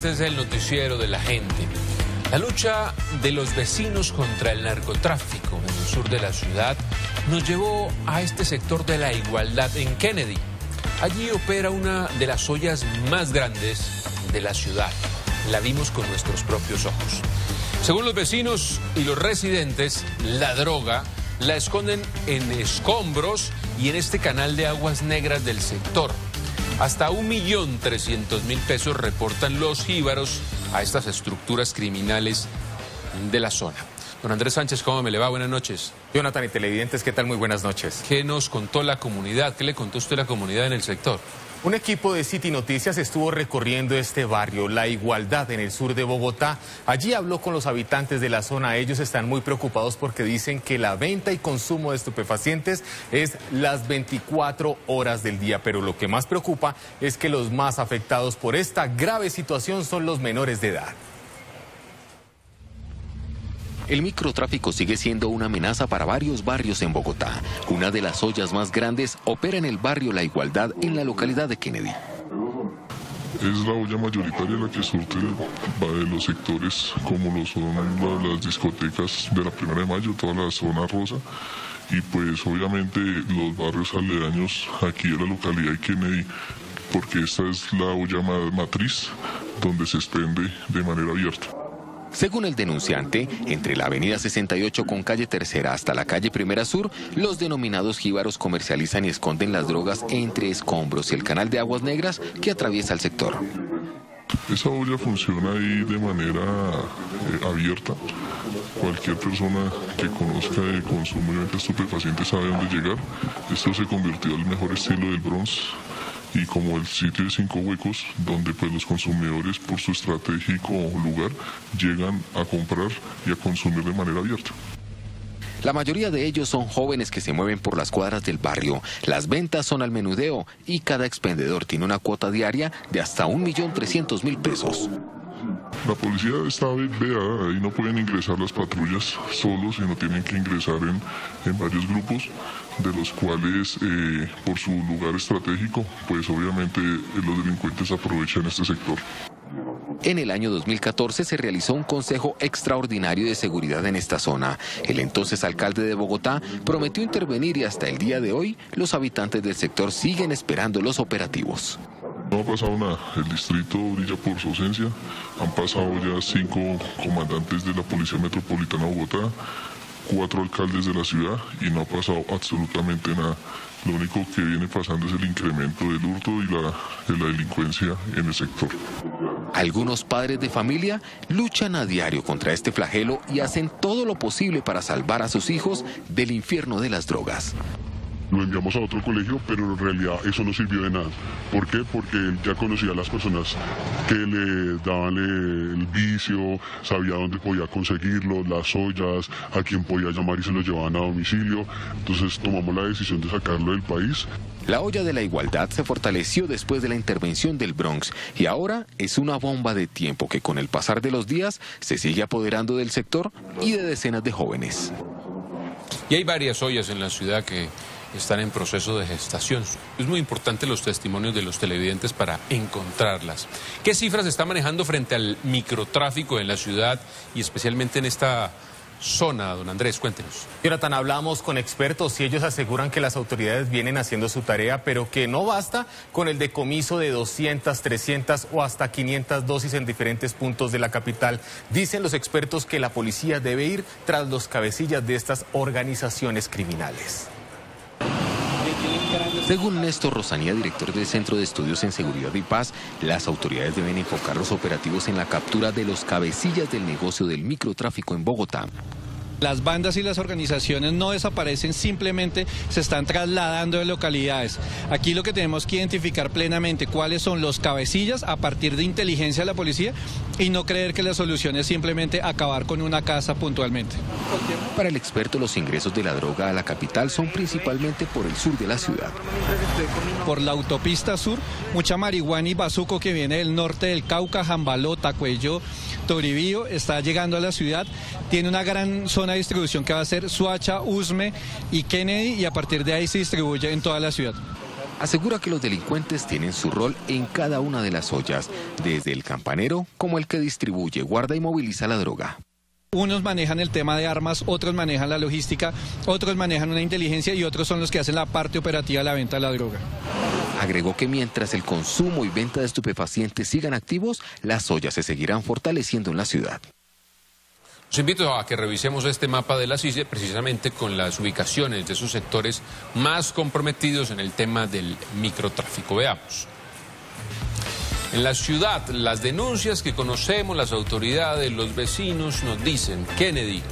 Este es el noticiero de la gente. La lucha de los vecinos contra el narcotráfico en el sur de la ciudad nos llevó a este sector de la igualdad en Kennedy. Allí opera una de las ollas más grandes de la ciudad. La vimos con nuestros propios ojos. Según los vecinos y los residentes, la droga la esconden en escombros y en este canal de aguas negras del sector. Hasta un millón trescientos mil pesos reportan los jíbaros a estas estructuras criminales de la zona. Don Andrés Sánchez, ¿cómo me le va? Buenas noches. Jonathan y televidentes, ¿qué tal? Muy buenas noches. ¿Qué nos contó la comunidad? ¿Qué le contó usted a la comunidad en el sector? Un equipo de City Noticias estuvo recorriendo este barrio, La Igualdad, en el sur de Bogotá. Allí habló con los habitantes de la zona. Ellos están muy preocupados porque dicen que la venta y consumo de estupefacientes es las 24 horas del día. Pero lo que más preocupa es que los más afectados por esta grave situación son los menores de edad. El microtráfico sigue siendo una amenaza para varios barrios en Bogotá. Una de las ollas más grandes opera en el barrio La Igualdad en la localidad de Kennedy. Es la olla mayoritaria la que surte de los sectores como lo son las discotecas de la Primera de Mayo, toda la zona rosa y pues obviamente los barrios aledaños aquí de la localidad de Kennedy porque esta es la olla matriz donde se expende de manera abierta. Según el denunciante, entre la avenida 68 con calle Tercera hasta la calle Primera Sur, los denominados jíbaros comercializan y esconden las drogas entre escombros y el canal de aguas negras que atraviesa el sector. Esa olla funciona ahí de manera eh, abierta. Cualquier persona que conozca el consumo de estupefacientes sabe dónde llegar. Esto se convirtió en el mejor estilo del Bronx y como el sitio de cinco huecos donde pues los consumidores por su estratégico lugar llegan a comprar y a consumir de manera abierta. La mayoría de ellos son jóvenes que se mueven por las cuadras del barrio. Las ventas son al menudeo y cada expendedor tiene una cuota diaria de hasta 1.300.000 pesos. La policía está vea, ahí no pueden ingresar las patrullas solos, sino tienen que ingresar en, en varios grupos, de los cuales eh, por su lugar estratégico, pues obviamente eh, los delincuentes aprovechan este sector. En el año 2014 se realizó un consejo extraordinario de seguridad en esta zona. El entonces alcalde de Bogotá prometió intervenir y hasta el día de hoy los habitantes del sector siguen esperando los operativos. No ha pasado nada, el distrito brilla por su ausencia, han pasado ya cinco comandantes de la Policía Metropolitana de Bogotá, cuatro alcaldes de la ciudad y no ha pasado absolutamente nada. Lo único que viene pasando es el incremento del hurto y la, de la delincuencia en el sector. Algunos padres de familia luchan a diario contra este flagelo y hacen todo lo posible para salvar a sus hijos del infierno de las drogas lo enviamos a otro colegio, pero en realidad eso no sirvió de nada. ¿Por qué? Porque él ya conocía a las personas que le daban el vicio, sabía dónde podía conseguirlo, las ollas, a quién podía llamar y se lo llevaban a domicilio. Entonces tomamos la decisión de sacarlo del país. La olla de la igualdad se fortaleció después de la intervención del Bronx y ahora es una bomba de tiempo que con el pasar de los días se sigue apoderando del sector y de decenas de jóvenes. Y hay varias ollas en la ciudad que están en proceso de gestación. Es muy importante los testimonios de los televidentes para encontrarlas. ¿Qué cifras está manejando frente al microtráfico en la ciudad y especialmente en esta zona, don Andrés? Cuéntenos. Jonathan, hablamos con expertos y ellos aseguran que las autoridades vienen haciendo su tarea, pero que no basta con el decomiso de 200, 300 o hasta 500 dosis en diferentes puntos de la capital. Dicen los expertos que la policía debe ir tras los cabecillas de estas organizaciones criminales. Según Néstor Rosanía, director del Centro de Estudios en Seguridad y Paz, las autoridades deben enfocar los operativos en la captura de los cabecillas del negocio del microtráfico en Bogotá. Las bandas y las organizaciones no desaparecen, simplemente se están trasladando de localidades. Aquí lo que tenemos que identificar plenamente cuáles son los cabecillas a partir de inteligencia de la policía y no creer que la solución es simplemente acabar con una casa puntualmente. Para el experto, los ingresos de la droga a la capital son principalmente por el sur de la ciudad. Por la autopista sur, mucha marihuana y bazuco que viene del norte del Cauca, Jambalota, Cuello, Toribío, está llegando a la ciudad. Tiene una gran zona de distribución que va a ser Suacha, Usme y Kennedy y a partir de ahí se distribuye en toda la ciudad. asegura que los delincuentes tienen su rol en cada una de las ollas, desde el campanero como el que distribuye, guarda y moviliza la droga. Unos manejan el tema de armas, otros manejan la logística, otros manejan una inteligencia y otros son los que hacen la parte operativa de la venta de la droga. Agregó que mientras el consumo y venta de estupefacientes sigan activos, las ollas se seguirán fortaleciendo en la ciudad. Os invito a que revisemos este mapa de la CICE precisamente con las ubicaciones de sus sectores más comprometidos en el tema del microtráfico. Veamos. En la ciudad, las denuncias que conocemos, las autoridades, los vecinos nos dicen, Kennedy,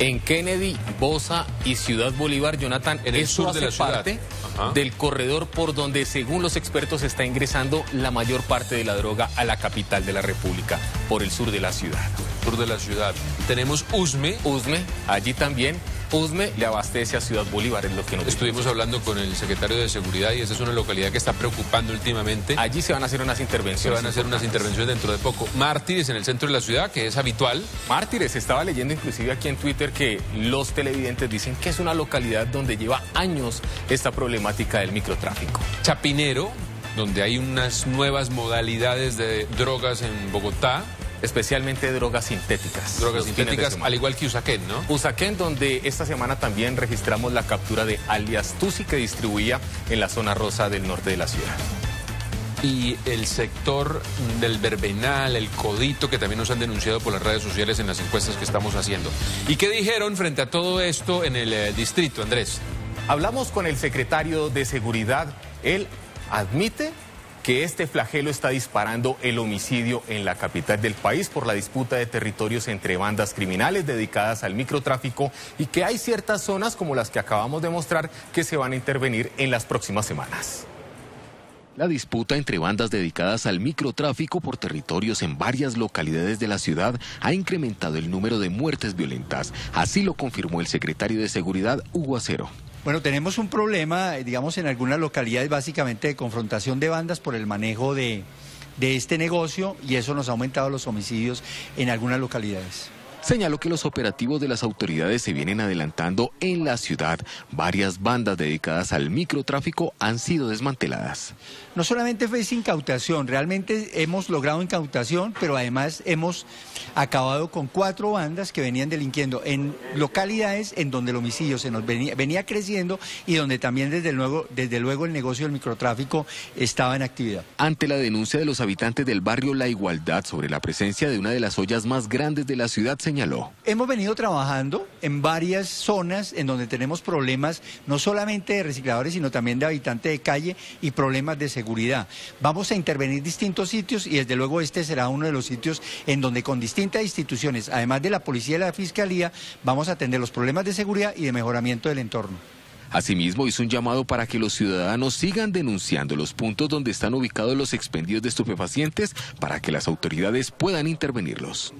en Kennedy, Bosa y Ciudad Bolívar, Jonathan, En el esto sur de la ciudad. parte Ajá. del corredor por donde, según los expertos, está ingresando la mayor parte de la droga a la capital de la República, por el sur de la ciudad. sur de la ciudad. Tenemos Usme. Usme, allí también, Usme le abastece a Ciudad Bolívar, es lo que nos. Estuvimos hablando con el secretario de Seguridad y esa es una localidad que está preocupando últimamente. Allí se van a hacer unas intervenciones. Se van a hacer unas intervenciones dentro de poco. Mártires en el centro de la ciudad, que es habitual. Mártires, estaba leyendo inclusive aquí en Twitter que los televidentes dicen que es una localidad donde lleva años esta problemática del microtráfico. Chapinero, donde hay unas nuevas modalidades de drogas en Bogotá, Especialmente drogas sintéticas. drogas sintéticas, al igual que Usaquén, ¿no? Usaquén, donde esta semana también registramos la captura de alias Tusi que distribuía en la zona rosa del norte de la ciudad. Y el sector del verbenal, el codito, que también nos han denunciado por las redes sociales en las encuestas que estamos haciendo. ¿Y qué dijeron frente a todo esto en el eh, distrito, Andrés? Hablamos con el secretario de Seguridad. Él admite que este flagelo está disparando el homicidio en la capital del país por la disputa de territorios entre bandas criminales dedicadas al microtráfico y que hay ciertas zonas como las que acabamos de mostrar que se van a intervenir en las próximas semanas. La disputa entre bandas dedicadas al microtráfico por territorios en varias localidades de la ciudad ha incrementado el número de muertes violentas. Así lo confirmó el secretario de Seguridad, Hugo Acero. Bueno, tenemos un problema, eh, digamos, en algunas localidades básicamente de confrontación de bandas por el manejo de, de este negocio y eso nos ha aumentado los homicidios en algunas localidades. Señaló que los operativos de las autoridades se vienen adelantando en la ciudad. Varias bandas dedicadas al microtráfico han sido desmanteladas. No solamente fue sin incautación, realmente hemos logrado incautación, pero además hemos acabado con cuatro bandas que venían delinquiendo en localidades en donde el homicidio se nos venía, venía creciendo y donde también desde luego, desde luego el negocio del microtráfico estaba en actividad. Ante la denuncia de los habitantes del barrio La Igualdad sobre la presencia de una de las ollas más grandes de la ciudad, señaló. Hemos venido trabajando en varias zonas en donde tenemos problemas no solamente de recicladores, sino también de habitantes de calle y problemas de seguridad. Vamos a intervenir distintos sitios y desde luego este será uno de los sitios en donde con distintas instituciones, además de la policía y la fiscalía, vamos a atender los problemas de seguridad y de mejoramiento del entorno. Asimismo, hizo un llamado para que los ciudadanos sigan denunciando los puntos donde están ubicados los expendios de estupefacientes para que las autoridades puedan intervenirlos.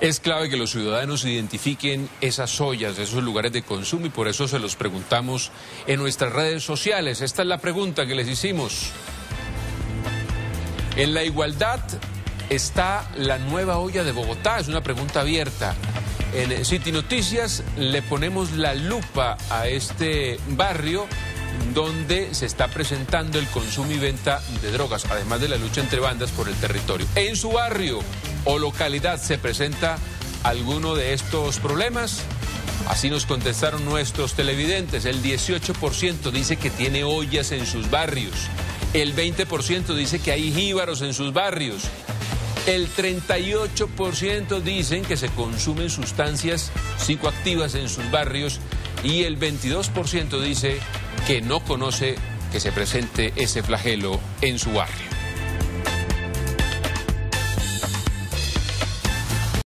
Es clave que los ciudadanos identifiquen esas ollas, esos lugares de consumo y por eso se los preguntamos en nuestras redes sociales. Esta es la pregunta que les hicimos. En la igualdad está la nueva olla de Bogotá, es una pregunta abierta. En City Noticias le ponemos la lupa a este barrio donde se está presentando el consumo y venta de drogas, además de la lucha entre bandas por el territorio. En su barrio o localidad se presenta alguno de estos problemas. Así nos contestaron nuestros televidentes. El 18% dice que tiene ollas en sus barrios. El 20% dice que hay jíbaros en sus barrios. El 38% dicen que se consumen sustancias psicoactivas en sus barrios y el 22% dice que no conoce que se presente ese flagelo en su barrio.